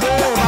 Joe